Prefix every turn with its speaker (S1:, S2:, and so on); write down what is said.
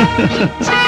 S1: Ha ha ha!